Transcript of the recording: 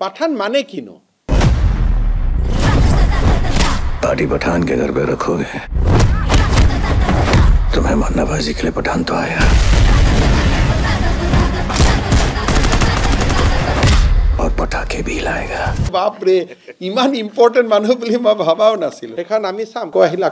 पठान माने किनो पार्टी पठान के घर पे रखोगे? तुम्हें मुन्नाबाजी के लिए पठान तो आया। और पटाखे भी लाएगा। बाप रे ইমান ইম্পর্টেন্ট মানুহ বুলি মই ভাবাও নাছিলো সেইখন আমি চাম को আহিলে